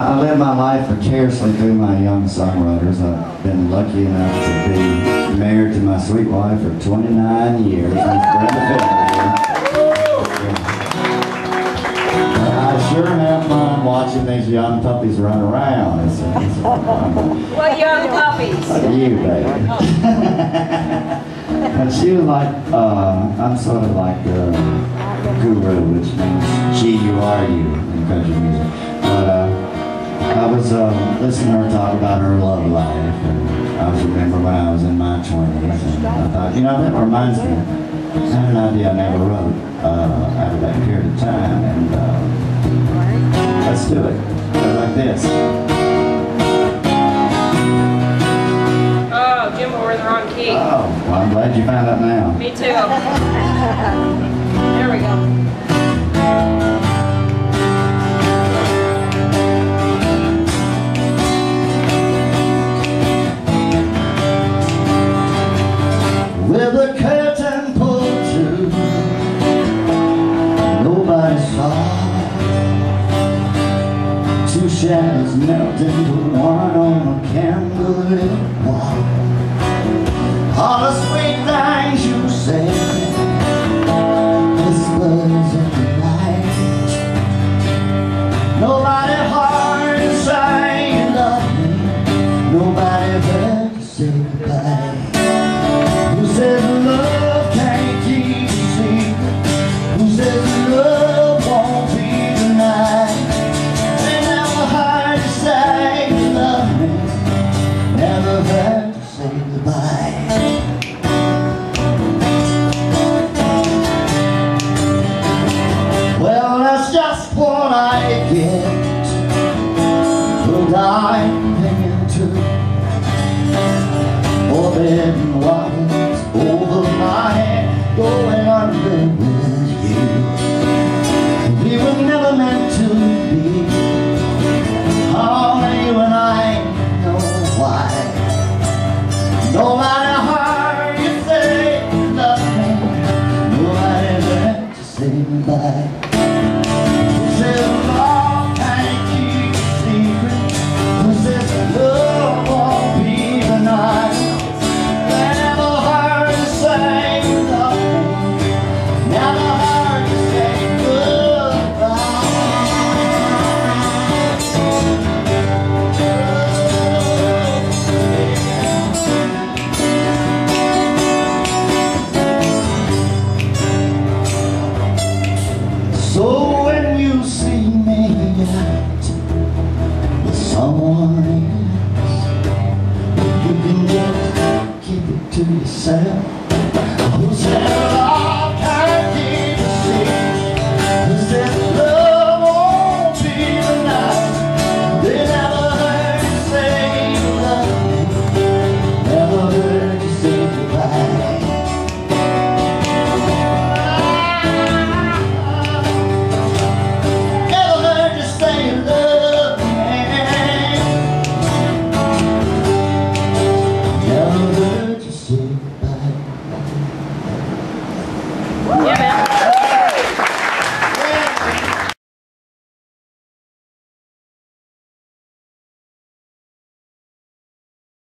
I live my life vicariously through my young songwriters. I've been lucky enough to be married to my sweet wife for 29 years, Miss Brenda Fenton. I sure have fun watching these young puppies run around. It's, it's. What young puppies? Like you, baby. and she was like, uh, I'm sort of like a guru, which means G-U-R-U in country music. But uh, was uh, listening to her talk about her love life, and I was remember when I was in my 20s, and I thought, you know, that reminds me. I had an idea I never wrote uh, out of that period of time, and uh, let's do it. Go like this. Oh, Jim, we're in the wrong key. Oh, well, I'm glad you found out now. Me too. There we go. Two shadows melt into one on a candlelit wall. All the sweet things goodbye. Well, that's just what I get for diving into forbidden waters to the south